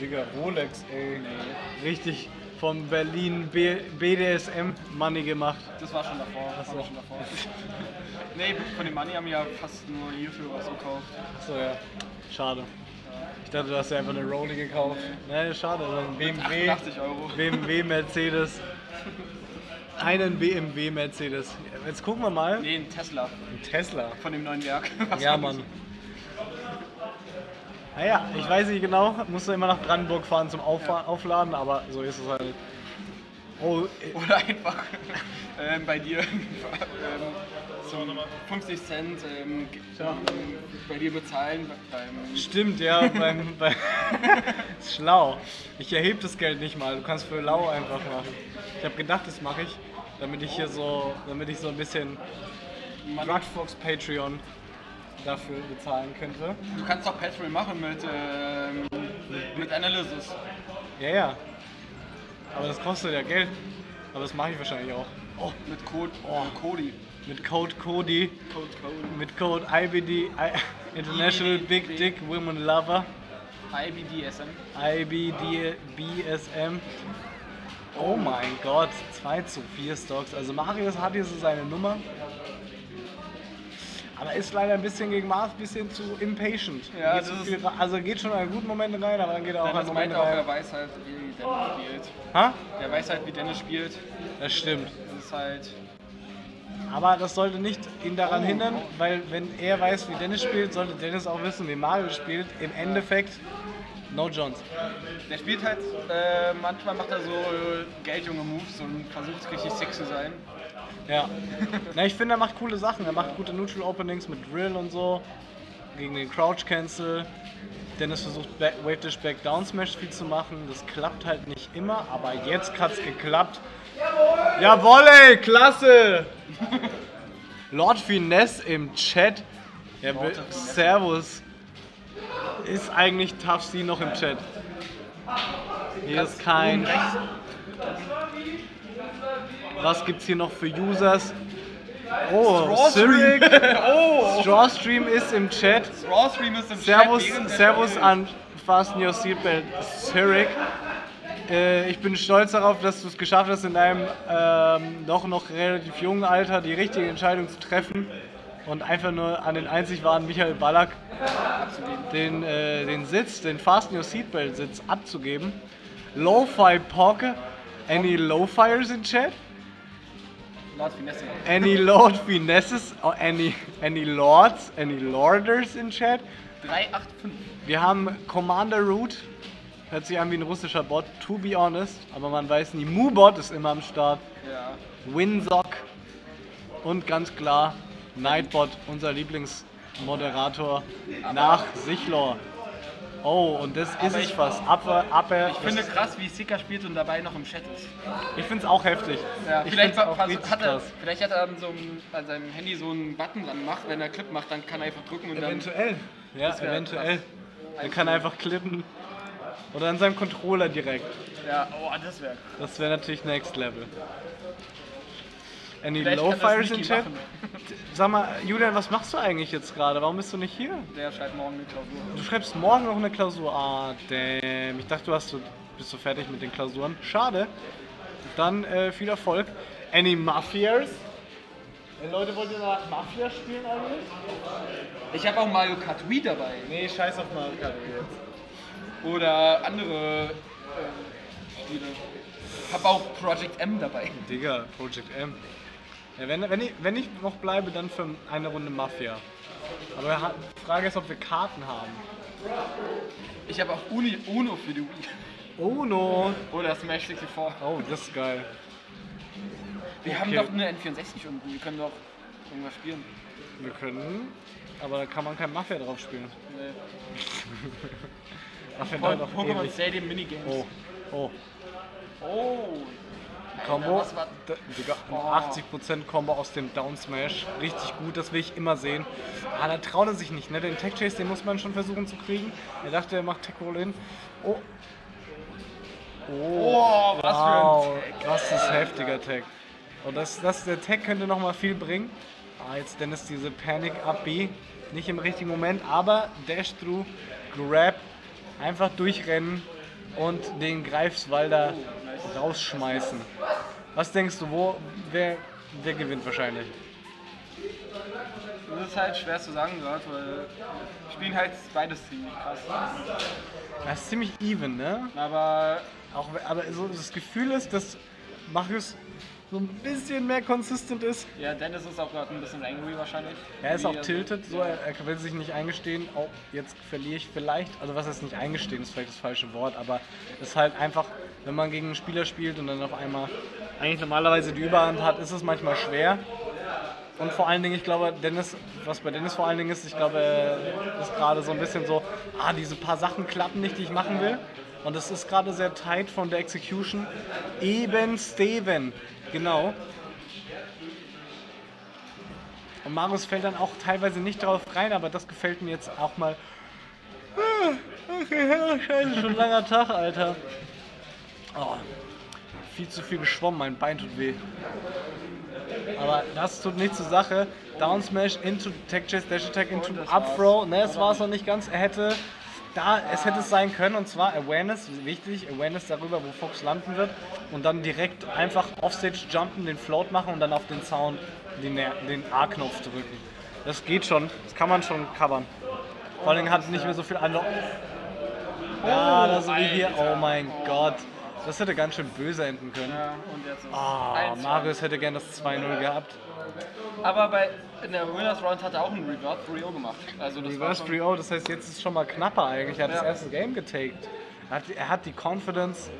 Digga, Rolex, ey. Richtig vom Berlin B BDSM Money gemacht. Das war schon davor. Ach so. War schon davor. nee, von dem Money haben wir ja fast nur hierfür was gekauft. Achso, ja. Schade. Ich dachte, du hast ja einfach eine Rolli gekauft. Nee, schade. Also ein BMW, 88 Euro. BMW Mercedes. Einen BMW Mercedes. Jetzt gucken wir mal. Nee, ein Tesla Ein Tesla. von dem neuen Werk. Was Ja, man- Mann. Naja, ich weiß nicht genau, musst du immer nach Brandenburg fahren zum Auffa Aufladen, aber so ist es halt. Oh, äh, Oder einfach ähm, bei dir ähm, so 50 Cent ähm, ähm, bei dir bezahlen beim stimmt, ja, beim, bei, ist schlau. Ich erhebe das Geld nicht mal, du kannst für lau einfach machen. Ich habe gedacht, das mache ich, damit ich hier so, damit ich so ein bisschen Drugfox Patreon dafür bezahlen könnte. Du kannst auch Patreon machen mit, ähm, mit Analysis. Ja, ja. Aber das kostet ja Geld. Aber das mache ich wahrscheinlich auch. Oh, mit Code Oh. Cody. Mit Code Cody, Code Cody. mit Code IBD, I, International Big Dick Women Lover, IBDSM. IBD BSM. Oh mein Gott, 2 zu 4 Stocks. Also Marius hat hier so seine Nummer. Aber ist leider ein bisschen gegen Mars, ein bisschen zu impatient. Ja, geht das zu ra- also geht schon an guten Momenten rein, aber dann geht er auch Dennis an Momente auch, rein. er weiß halt, wie Dennis spielt. Ha? Er weiß halt, wie Dennis spielt. Das stimmt. Das ist halt. Aber das sollte nicht ihn daran hindern, weil wenn er weiß, wie Dennis spielt, sollte Dennis auch wissen, wie Mario spielt. Im Endeffekt, no Jones. Der spielt halt, äh, manchmal macht er so geldjunge Moves und versucht richtig sick zu sein. Ja. Na, ich finde, er macht coole Sachen. Er macht gute Neutral Openings mit Drill und so. Gegen den Crouch Cancel. Dennis versucht Back, Wave Dash Back Down Smash viel zu machen. Das klappt halt nicht immer, aber jetzt hat's geklappt. Jawoll, ey, klasse! Lord Finesse im Chat. Finesse. Servus. Ist eigentlich Tough C noch im Chat? Hier ist kein. Was gibt's hier noch für Users? Oh, Strawstream. Oh! Strawstream ist im Chat. Strawstream ist im Servus, Chat Servus an Fasten Your Seatbelt, Cyric. Äh, ich bin stolz darauf, dass du es geschafft hast, in deinem ähm, doch noch relativ jungen Alter die richtige Entscheidung zu treffen und einfach nur an den einzig wahren Michael Ballack den, äh, den Sitz, den Fasten Your Seatbelt Sitz abzugeben. Lo-Fi Poke. Any Lo-Fires in Chat? Lord Finesse. Any Lord Finesses? Or any, any Lords? Any Lorders in Chat? 385. Wir haben Commander Root. Hört sich an wie ein russischer Bot, to be honest. Aber man weiß nie. Mubot ist immer am Start. Ja. Winsock. Und ganz klar Nightbot, unser Lieblingsmoderator nach Sichlor. Oh, und das ist es ich- fast. Upper, upper. Ich finde krass, wie Sicker spielt und dabei noch im Chat ist. ich finde es auch heftig. Ja, ich vielleicht, find's auch hat, richtig hat er, vielleicht hat er an, so einem, an seinem Handy so einen Button dran gemacht. Wenn er Clip macht, dann kann er einfach drücken und dann. Eventuell. Ja, eventuell. krass. Er kann einfach klippen. Oder an seinem Controller direkt. Ja, oh, das wäre. Das wäre natürlich Next Level. Any Vielleicht Low-Fires in Chat? Sag mal, Julian, was machst du eigentlich jetzt gerade? Warum bist du nicht hier? Der schreibt morgen eine Klausur. Du schreibst morgen noch eine Klausur. Ah, damn. Ich dachte, du hast, du bist so fertig mit den Klausuren. Schade. Dann äh, viel Erfolg. Any Mafias? Äh, Leute, wollt ihr noch Mafia spielen eigentlich? Ich habe auch Mario Kart Wii dabei. Nee, scheiß auf Mario Kart jetzt. Oder andere äh, Spiele. Hab auch Project M dabei. Digga, Project M. Ja, wenn, wenn, ich, wenn ich noch bleibe, dann für eine Runde Mafia. Aber die Frage ist, ob wir Karten haben. Ich habe auch Uni, Uno für die Wii. Oh no. Oder Smash 64. Oh, das ist geil. Wir haben Okay. doch eine N64 unten. Wir können doch irgendwas spielen. Wir können. Aber da kann man kein Mafia drauf spielen. Nee. Mafia dauert auch Pokémon. Stadium Minigames. Oh, oh. Oh. Combo. Digga, ein 80% Combo aus dem Down Smash. Richtig gut, das will ich immer sehen. Ah, da traut er sich nicht, ne? Den Tech Chase, den muss man schon versuchen zu kriegen. Er dachte, er macht Tech Roll in. Oh. Oh, was wow. für ein Tag. Das ist heftiger Tag. Und das, das, der Tag könnte noch mal viel bringen. Ah, jetzt Dennis diese Panic Up B. Nicht im richtigen Moment, aber Dash Through, Grab, einfach durchrennen. und den Greifswalder rausschmeißen. Was denkst du, wo, wer, wer gewinnt wahrscheinlich? Das ist halt schwer zu sagen gerade, weil spielen halt beides ziemlich krass. Das ist ziemlich even, ne? Aber Auch, aber so das Gefühl ist, dass Marius so ein bisschen mehr consistent ist. ja, Dennis ist auch gerade ein bisschen angry wahrscheinlich. Er ist auch tilted, so, er, er will sich nicht eingestehen, oh, jetzt verliere ich vielleicht, also was heißt nicht eingestehen, ist vielleicht das falsche Wort, aber es ist halt einfach, wenn man gegen einen Spieler spielt und dann auf einmal eigentlich normalerweise die Überhand hat, ist es manchmal schwer. Und vor allen Dingen, ich glaube, Dennis, was bei Dennis vor allen Dingen ist, ich glaube, er ist gerade so ein bisschen so, ah, diese paar Sachen klappen nicht, die ich machen will. Und es ist gerade sehr tight von der Execution. Eben Steven, genau. Und Marius fällt dann auch teilweise nicht drauf rein, aber das gefällt mir jetzt auch mal. Ah, Okay, scheiße, schon langer Tag, Alter. Oh, viel zu viel geschwommen, mein Bein tut weh. Aber das tut nichts zur Sache. Down Smash into Tech Chase, Dash Attack into Up Throw. Ne, es war es noch nicht ganz. Er hätte da, es hätte es sein können und zwar Awareness, wichtig, Awareness darüber, wo Fox landen wird und dann direkt einfach Offstage jumpen, den Float machen und dann auf den Sound den, den A-Knopf drücken. Das geht schon, das kann man schon covern. Vor allem hat es nicht mehr so viel Anlauf. Ja, das so wie hier, oh mein Gott. Das hätte ganz schön böse enden können. Ja, und jetzt ist 1-2. Marius hätte gern das 2-0 gehabt. Aber bei, in der Winners Round hat er auch einen Reverse 3 gemacht. Also das Reverse war schon, 3-0, das heißt, jetzt ist es schon mal knapper eigentlich. Er hat das Ja. erste Game getaked. Er hat, er hat die Confidence,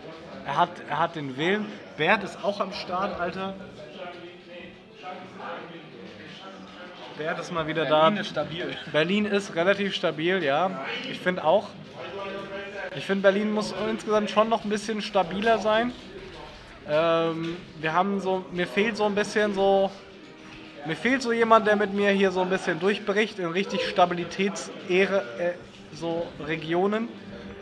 er hat, er hat den Willen. Bert ist auch am Start, Alter. Bert ist mal wieder Berlin da. ist stabil. Berlin ist relativ stabil, ja. Ich finde auch. Ich finde, Berlin muss insgesamt schon noch ein bisschen stabiler sein. Ähm, wir haben so, mir fehlt so ein bisschen so, mir fehlt so jemand, der mit mir hier so ein bisschen durchbricht in richtig Stabilitätsehre, äh, so Regionen.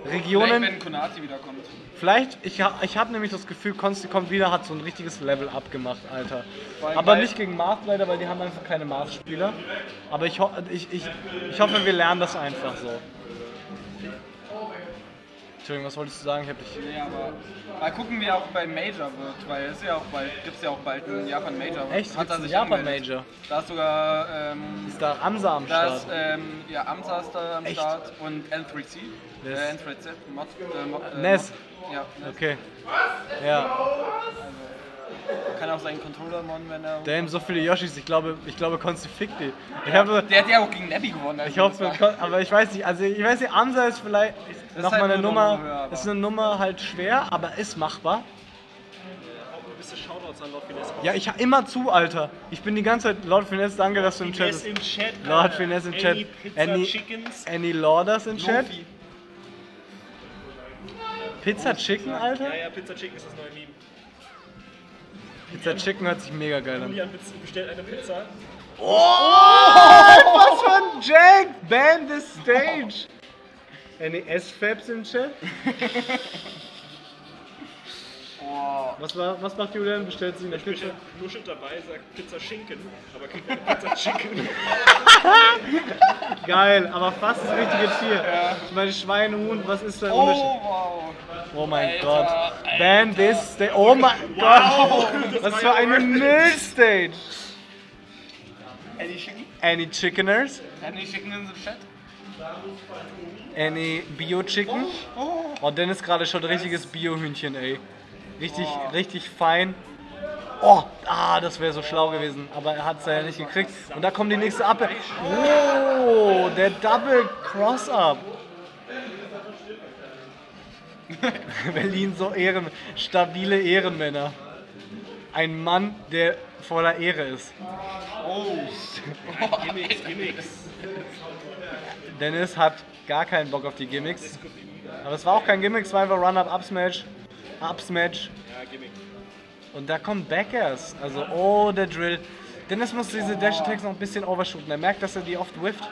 Vielleicht, Regionen. wenn Konati wiederkommt. Vielleicht, ich, ich habe nämlich das Gefühl, Konsti kommt wieder, hat so ein richtiges Level abgemacht, Alter. Vor allem Aber nicht gegen Mars leider, weil die haben einfach keine Mars-Spieler. Aber ich, ich, ich, ich hoffe, wir lernen das einfach so. Entschuldigung, was wolltest du sagen? Ich hab dich. Nee, aber mal gucken, wie er auch bei Major wird, weil es ist ja auch bald, gibt es ja auch bald einen Japan Major. Echt? Hat Gibt's er sich Japan. Major? Da ist sogar, ähm, Ist da Amsa am da ist, Start? ähm, ja, Amsa ist da am Echt? Start und N3C. Yes. Äh, N3Z, Mod, äh, Mod, äh, Ness. Ja, Ness. Okay. Ja. Kann auch seinen Controller modden, wenn er. Damn, so viele Yoshis. Ich glaube, ich glaube, Konsti fickt die. Ich habe. Der hat ja auch gegen Nebby gewonnen. Also Ich hoffe, aber ich weiß nicht, also ich weiß nicht, Amsa ist vielleicht nochmal halt eine Nummer, höher, ist eine Nummer halt schwer, aber ist machbar. Shoutouts an Lord Finesse. Ja, ich immer zu, Alter. Ich bin die ganze Zeit, Lord Finesse, danke, dass du im Chat bist. im Chat. Lord Alter. Finesse im Chat. Any Pizza Any- Chickens. Any Lorders in Chat? Pizza Chicken, Alter? Ja, ja, Pizza Chicken ist das neue Meme. Pizza Chicken hört sich mega geil an. Julian bestellt eine Pizza. Was für ein Jack! Ban the stage! Any S-Fabs im Chat? Was, war, was macht Julian? Bestellt sich eine Pizza? Pizza nuschelt dabei, sagt Pizza Schinken, aber kriegt eine Pizza Chicken. Geil, aber fast das richtige Tier. Ich meine, Schwein, Huhn, was ist der Oh, Unterschied? wow. Oh mein Alter, Gott. Ban this stage. Oh mein Gott. Was für eine Müllstage. Any Chicken? Any Chickeners? Any Chicken in the Chat? Any Bio-Chicken? Oh. Oh, Dennis gerade schon richtiges Bio-Hühnchen, ey. Richtig, richtig fein. Oh, ah, das wäre so schlau gewesen. Aber er hat es ja nicht gekriegt. Und da kommt die nächste Appe. Oh, der Double Cross-Up. Berlin so Ehren, stabile Ehrenmänner. Ein Mann, der voller Ehre ist. Gimmicks, Gimmicks. Dennis hat gar keinen Bock auf die Gimmicks. Aber es war auch kein Gimmick, es war einfach Run-Up-Up-Smash. Up-Smash. Ja, Gimmick. Und da kommen Backers. Also, oh, der Drill. Dennis muss diese Dash-Attacks noch ein bisschen overshooten. Er merkt, dass er die oft whifft.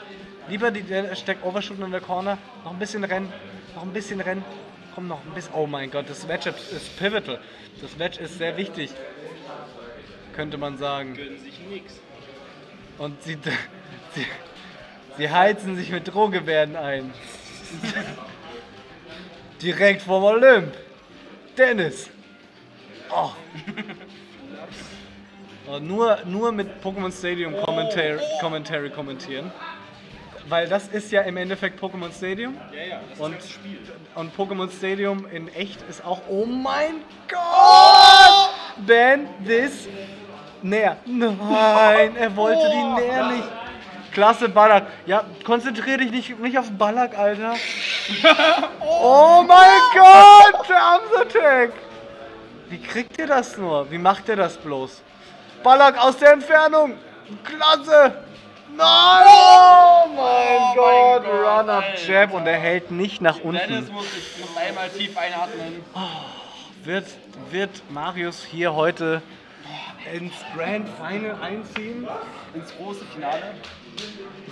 Lieber die Dash-Attack overshooten in der Corner. Noch ein bisschen rennen. Noch ein bisschen rennen. Komm, noch ein bisschen. Oh mein Gott, das Matchup ist pivotal. Das Match ist sehr wichtig. Könnte man sagen. Gönnen sich nix. Und sie, sie, sie heizen sich mit Drohgebärden ein. Direkt vom Olymp. Dennis. Oh. Oh, nur, nur mit Pokémon Stadium Commentary, Commentary kommentieren. Weil das ist ja im Endeffekt Pokémon Stadium. Ja, ja, das Und, ist das Spiel. und Pokémon Stadium in echt ist auch. Oh mein Gott! Ben, this. Näher. Nein, er wollte die näher nicht. Klasse Ballack. Ja, konzentrier dich nicht, nicht auf Ballack, Alter. Oh mein Gott, der Amsatek. Wie kriegt ihr das nur? Wie macht ihr das bloß? Ballack aus der Entfernung. Klasse. Nein! Oh mein Gott, Gott, Run-Up Jab und er hält nicht nach Dennis unten. muss, muss einmal tief einatmen. Wird, wird Marius hier heute ins Grand Final einziehen? Ins große Finale.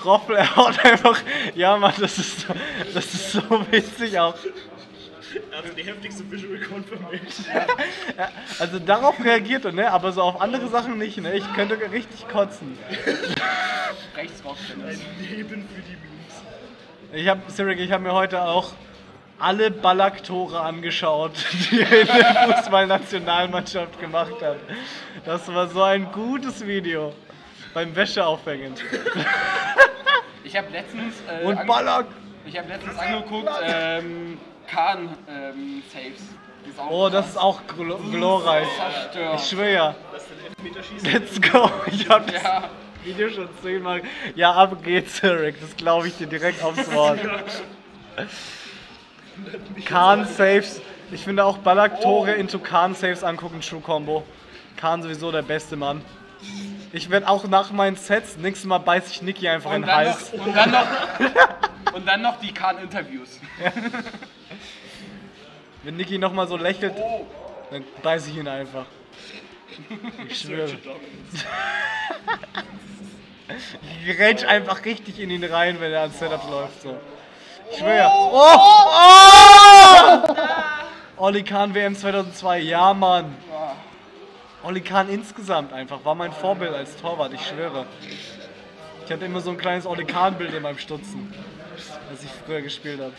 Roffel, er haut einfach. Ja, Mann, das ist, das ist so witzig auch. Er hatte die heftigste Visual Confirmation. Also darauf reagiert er, ne? Aber so auf andere Sachen nicht, ne? Ich könnte richtig kotzen. Rechts raus, Dennis. Ein Leben für die Memes. Ich habe, Cyril, ich habe mir heute auch alle Ballack-Tore angeschaut, die er in der Fußballnationalmannschaft gemacht hat. Das war so ein gutes Video. Beim Wäscheaufhängen. Ich habe letztens, äh, Und Ballack! ich habe letztens angeguckt, ähm, Kahn ähm, Oh, das ist auch glo glorreich. zerstört. Ich schwöre ja. Das Elfmeterschießen. Let's go. Ich hab das Ja, Video schon zehnmal. Ja, ab geht's, Cyril. Das glaube ich dir direkt aufs Wort. Kahn Saves. Ich finde auch Ballack-Tore into Kahn Saves angucken, True Combo. Kahn sowieso der beste Mann. Ich werde auch nach meinen Sets, nächstes Mal beiß ich Niki einfach in und den dann, Hals. noch, und, dann noch, und dann noch die Kahn-Interviews. Wenn Niki nochmal so lächelt, Oh, dann beiß ich ihn einfach. Ich schwöre. Ich grätsch einfach richtig in ihn rein, wenn er ans Setup läuft. So. Ich schwöre. Oh! Oh! Olli Kahn WM 2002, ja Mann. Olli Kahn insgesamt einfach, war mein Vorbild als Torwart, ich schwöre. Ich hatte immer so ein kleines Olli Kahn-Bild in meinem Stutzen, als ich früher gespielt habe.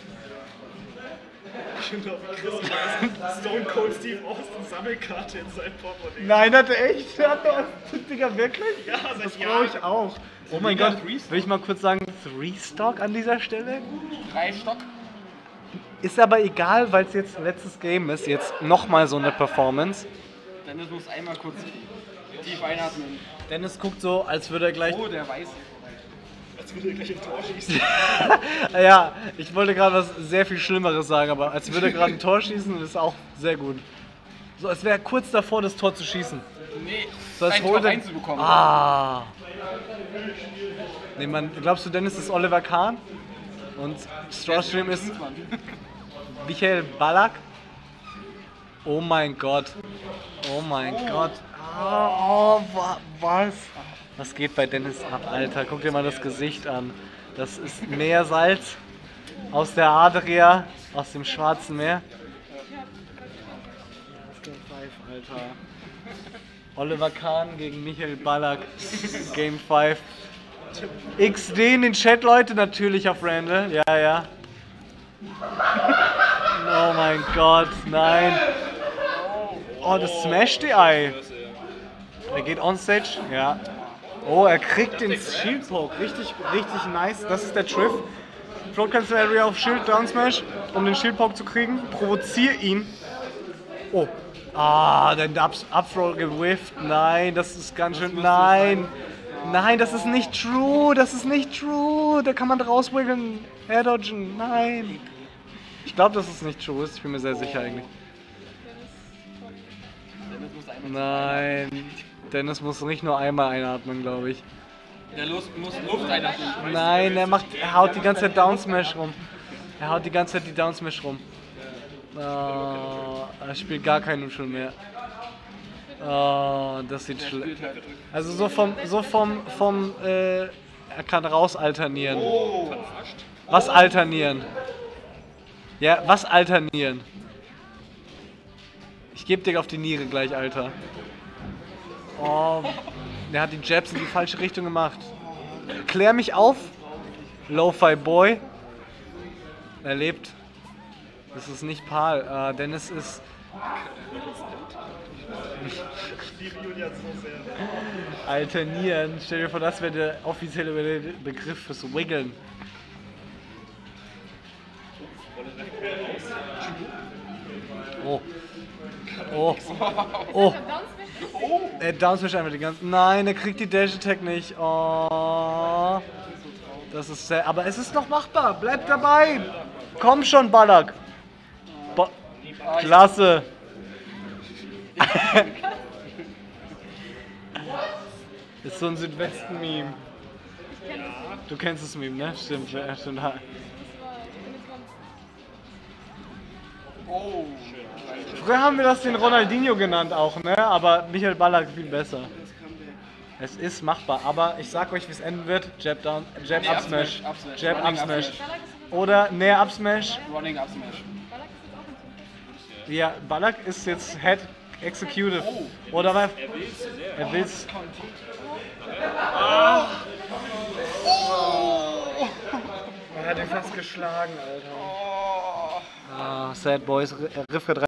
Chris weiß, Stone Cold Steve Austin Sammelkarte in seinem Portemonnaie. Nein, hat er echt? Hat er Digga, wirklich? Ja, seit Das brauche ich auch. Oh mein Gott, will ich mal kurz sagen, Three Stock an dieser Stelle? drei Stock. Ist aber egal, weil es jetzt letztes Game ist, jetzt nochmal so eine Performance. Dennis muss einmal kurz tief einatmen. Dennis guckt so, als würde er gleich. Oh, der weiß. Als würde er gleich ein Tor schießen. Ja, ich wollte gerade was sehr viel Schlimmeres sagen, aber als würde er gerade ein Tor schießen, ist auch sehr gut. So, als wäre er kurz davor, das Tor zu schießen. Nee, So, als ein Tor holt reinzubekommen. Ah. Nee, man, glaubst du, Dennis ist Oliver Kahn? Und Strawstream ist. Michael Ballack? Oh mein Gott. Oh mein Gott. Ah, Oh, wa- was? Was geht bei Dennis ab, Alter? Guck dir mal das Gesicht an. Das ist Meersalz aus der Adria, aus dem Schwarzen Meer. Game 5, Alter. Oliver Kahn gegen Michael Ballack. Game 5. XD in den Chat, Leute, natürlich auf Randall. Ja, ja. Oh mein Gott, nein. Oh, das smasht die Ei. Er geht onstage, ja. Oh, er kriegt den Shield Poke. Richtig, richtig nice. Das ist der Triff. Float Cancel Area auf Shield Down Smash, um den Shield Poke zu kriegen. Provozier ihn. Oh. Ah, der Ups Upthrow gewifft. Nein, das ist ganz schön. Nein. Nein, das ist nicht true. Das ist nicht true. Da kann man rauswiggeln. Air dodgen. Nein. Ich glaube, dass es nicht true ist. Ich bin mir sehr sicher eigentlich. Nein. Dennis muss nicht nur einmal einatmen, glaube ich. Der Lust, muss Luft einatmen. Nein, er macht, er haut die ganze Zeit Down Smash rum. Er haut die ganze Zeit die Down Smash rum. Oh, er spielt gar keinen Neutral mehr. Oh, das sieht schlecht. Also so vom, so vom, vom, äh, er kann raus alternieren. Was alternieren? Ja, was alternieren? Ich geb dir auf die Niere gleich, Alter. Oh, der hat die Jabs in die falsche Richtung gemacht. Klär mich auf, Lo-Fi Boy. Er lebt. Das ist nicht Pal, äh, denn es ist. Alternieren. Stell dir vor, das wäre der offizielle Be Begriff fürs Wiggeln. Oh. Oh. Oh. Er downsmash einfach die ganze. Nein, er kriegt die Dash Attack nicht. Oh. Das ist sehr. Aber es ist noch machbar. Bleib dabei. Komm schon, Ballack. Ba Klasse. ist so ein Südwesten-Meme. Du kennst das Meme, ne? Stimmt, ja, stimmt. Oh. Früher haben wir das den Ronaldinho genannt auch, ne? Aber Michael Ballack viel besser. Es ist machbar, aber ich sag euch, wie es enden wird. Jab down, Jab Nee, up smash, smash, up smash, Jab running up smash. Oder näher up smash. Running Up Smash. Ja, Ballack ist jetzt Head Executive. Oder was? Er will's. Er hat ihn fast geschlagen, Alter. Ah, Sad Boys, Riff